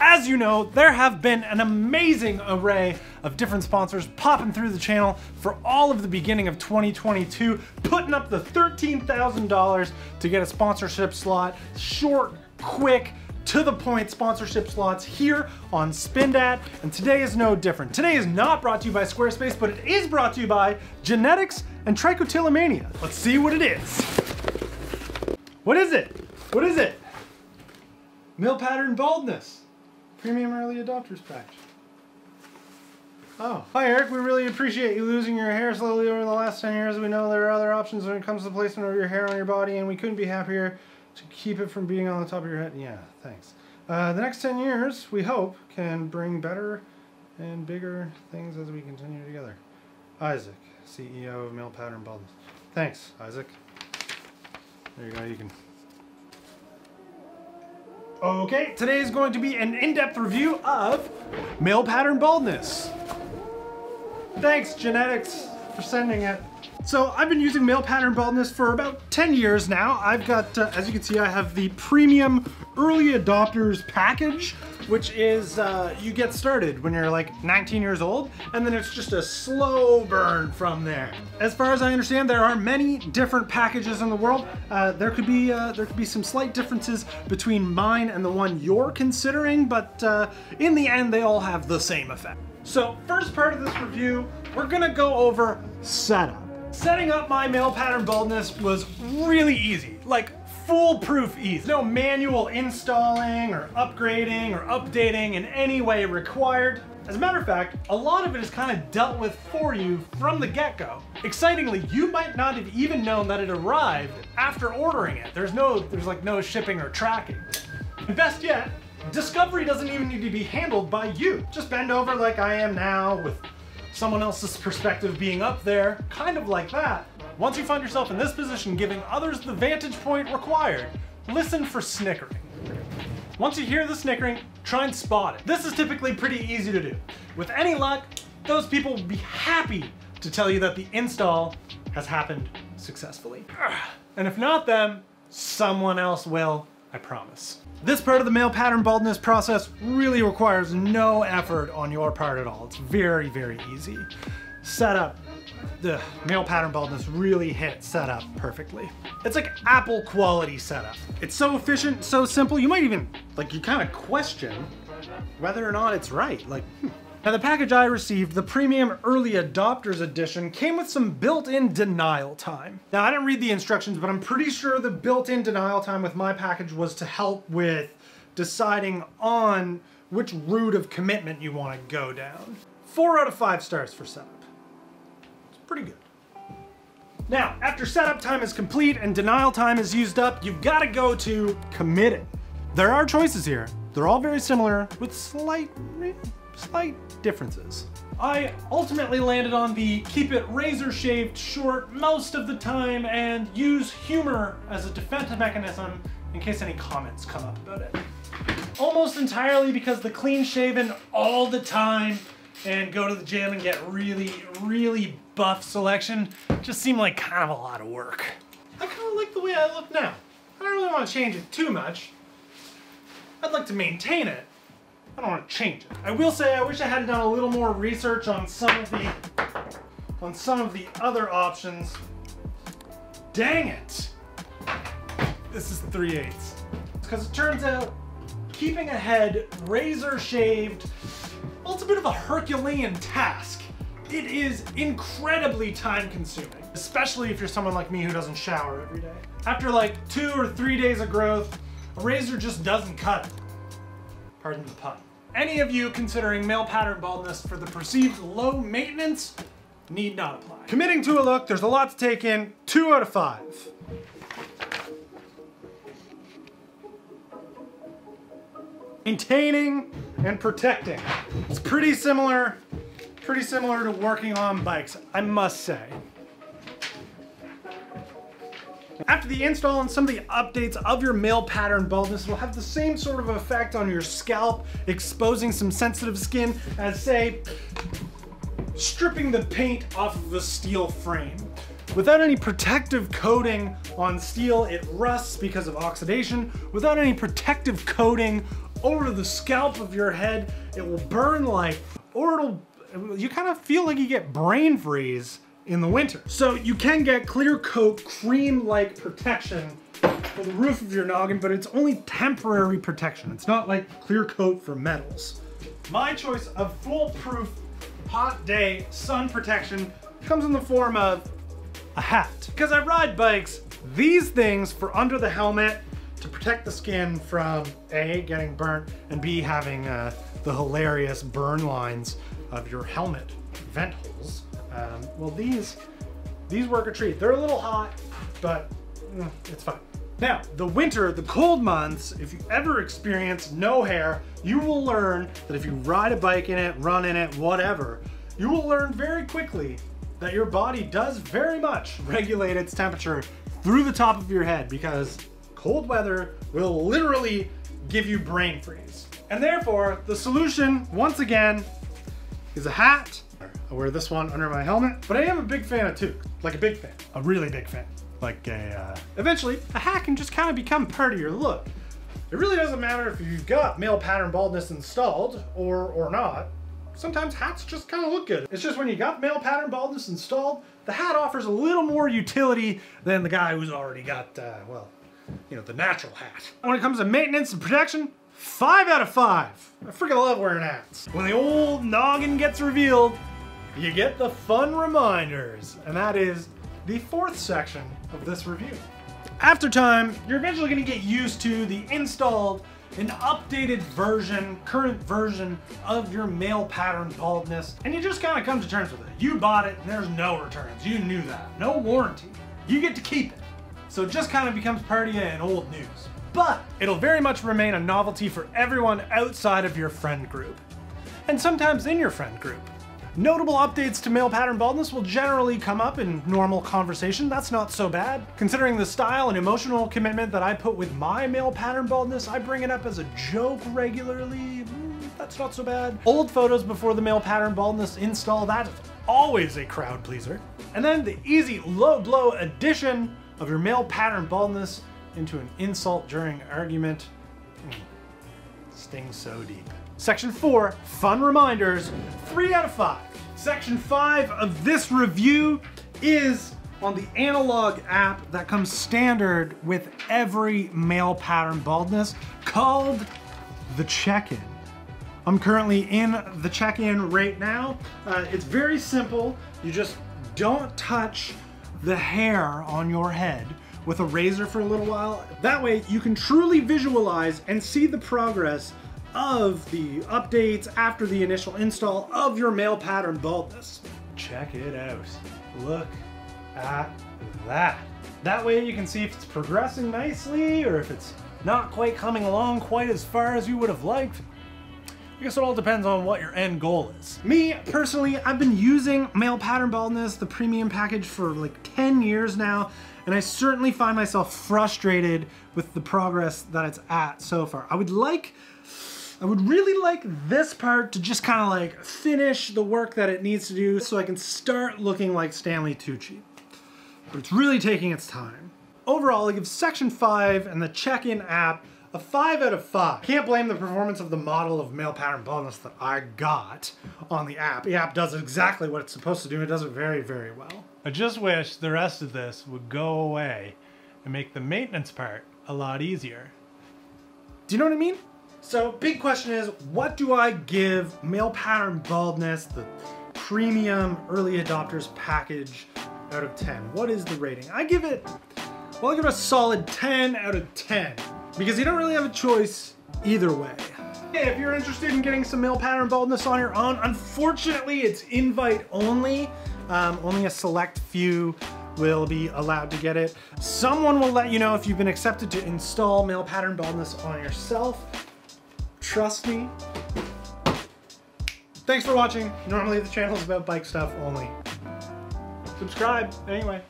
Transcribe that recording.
As you know, there have been an amazing array of different sponsors popping through the channel for all of the beginning of 2022, putting up the $13,000 to get a sponsorship slot, short, quick, to the point sponsorship slots here on Spindatt, and today is no different. Today is not brought to you by Squarespace, but it is brought to you by Genetics and Trichotillomania. Let's see what it is. What is it? What is it? Male pattern baldness. Premium early adopters patch. Oh, hi Eric. We really appreciate you losing your hair slowly over the last 10 years. We know there are other options when it comes to the placement of your hair on your body, and we couldn't be happier to keep it from being on the top of your head. Yeah, thanks. Uh, the next 10 years, we hope, can bring better and bigger things as we continue together. Isaac, CEO of Male Pattern Baldness. Thanks, Isaac. There you go, you can Okay, today is going to be an in-depth review of male pattern baldness. Thanks, Genetics, for sending it. So I've been using male pattern baldness for about 10 years now. I've got, uh, as you can see, I have the premium early adopters package, which is uh, you get started when you're like 19 years old, and then it's just a slow burn from there. As far as I understand, there are many different packages in the world. Uh, there could be uh, there could be some slight differences between mine and the one you're considering, but uh, in the end, they all have the same effect. So first part of this review, we're gonna go over setup. Setting up my male pattern baldness was really easy, like foolproof ease. No manual installing or upgrading or updating in any way required. As a matter of fact, a lot of it is kind of dealt with for you from the get-go. Excitingly, you might not have even known that it arrived after ordering it. There's no, there's like no shipping or tracking. And best yet, discovery doesn't even need to be handled by you. Just bend over like I am now with someone else's perspective being up there, kind of like that. Once you find yourself in this position, giving others the vantage point required, listen for snickering. Once you hear the snickering, try and spot it. This is typically pretty easy to do. With any luck, those people will be happy to tell you that the install has happened successfully. And if not them, someone else will, I promise. This part of the male pattern baldness process really requires no effort on your part at all. It's very, very easy. Setup. The male pattern baldness really hit setup perfectly. It's like Apple quality setup. It's so efficient, so simple, you might even, like, you kind of question whether or not it's right. Like, hmm. Now the package I received, the Premium Early Adopters Edition, came with some built-in denial time. Now I didn't read the instructions, but I'm pretty sure the built-in denial time with my package was to help with deciding on which route of commitment you want to go down. Four out of five stars for setup. It's pretty good. Now, after setup time is complete and denial time is used up, you've got to go to committing. There are choices here. They're all very similar with slight slight differences. I ultimately landed on the keep it razor shaved short most of the time and use humor as a defense mechanism in case any comments come up about it. Almost entirely because the clean shaven all the time and go to the gym and get really, really buff selection just seemed like kind of a lot of work. I kind of like the way I look now. I don't really want to change it too much. I'd like to maintain it, I don't want to change it. I will say I wish I had done a little more research on some of the on some of the other options. Dang it! This is 3 eighths. Because it turns out keeping a head razor shaved, well, it's a bit of a Herculean task. It is incredibly time consuming, especially if you're someone like me who doesn't shower every day. After like two or three days of growth, a razor just doesn't cut it. Pardon the pun any of you considering male pattern baldness for the perceived low maintenance need not apply. Committing to a look, there's a lot to take in, two out of five. Maintaining and protecting. It's pretty similar, pretty similar to working on bikes, I must say. After the install and some of the updates of your male pattern baldness will have the same sort of effect on your scalp, exposing some sensitive skin as say, stripping the paint off of a steel frame. Without any protective coating on steel, it rusts because of oxidation. Without any protective coating over the scalp of your head. It will burn like, or it'll, you kind of feel like you get brain freeze in the winter. So you can get clear coat cream-like protection for the roof of your noggin, but it's only temporary protection. It's not like clear coat for metals. My choice of foolproof hot day sun protection comes in the form of a hat. Because I ride bikes, these things for under the helmet to protect the skin from A, getting burnt, and B, having uh, the hilarious burn lines of your helmet vent. Um, well, these, these work a treat. They're a little hot, but mm, it's fine. Now, the winter, the cold months, if you ever experience no hair, you will learn that if you ride a bike in it, run in it, whatever, you will learn very quickly that your body does very much regulate its temperature through the top of your head because cold weather will literally give you brain freeze. And therefore, the solution, once again, is a hat. I wear this one under my helmet, but I am a big fan of toque, like a big fan, a really big fan. Like a, uh, eventually, a hat can just kind of become part of your look. It really doesn't matter if you've got male pattern baldness installed or, or not. Sometimes hats just kind of look good. It's just when you got male pattern baldness installed, the hat offers a little more utility than the guy who's already got, uh, well, you know, the natural hat. When it comes to maintenance and protection, five out of five. I freaking love wearing hats. When the old noggin gets revealed, you get the fun reminders, and that is the fourth section of this review. After time, you're eventually gonna get used to the installed an updated version, current version of your male pattern baldness, and you just kind of come to terms with it. You bought it, and there's no returns. You knew that. No warranty. You get to keep it. So it just kind of becomes part of you and old news. But it'll very much remain a novelty for everyone outside of your friend group. And sometimes in your friend group. Notable updates to male pattern baldness will generally come up in normal conversation. That's not so bad. Considering the style and emotional commitment that I put with my male pattern baldness, I bring it up as a joke regularly. Mm, that's not so bad. Old photos before the male pattern baldness install, that is always a crowd pleaser. And then the easy low blow addition of your male pattern baldness into an insult during argument. Mm, stings so deep. Section 4, fun reminders, 3 out of 5. Section 5 of this review is on the analog app that comes standard with every male pattern baldness called the check-in. I'm currently in the check-in right now. Uh, it's very simple. You just don't touch the hair on your head with a razor for a little while. That way you can truly visualize and see the progress of the updates after the initial install of your male pattern baldness. Check it out. Look at that. That way you can see if it's progressing nicely or if it's not quite coming along quite as far as you would have liked. I guess it all depends on what your end goal is. Me, personally, I've been using male pattern baldness, the premium package, for like 10 years now, and I certainly find myself frustrated with the progress that it's at so far. I would like I would really like this part to just kind of like finish the work that it needs to do so I can start looking like Stanley Tucci. But it's really taking its time. Overall, I give Section 5 and the check-in app a 5 out of 5. Can't blame the performance of the model of male pattern baldness that I got on the app. The app does exactly what it's supposed to do. It does it very, very well. I just wish the rest of this would go away and make the maintenance part a lot easier. Do you know what I mean? So big question is, what do I give male pattern baldness, the premium early adopters package out of 10? What is the rating? I give it, well, I give it a solid 10 out of 10 because you don't really have a choice either way. Hey, if you're interested in getting some male pattern baldness on your own, unfortunately it's invite only. Um, only a select few will be allowed to get it. Someone will let you know if you've been accepted to install male pattern baldness on yourself. Trust me. Thanks for watching. Normally the channel is about bike stuff only. Subscribe, anyway.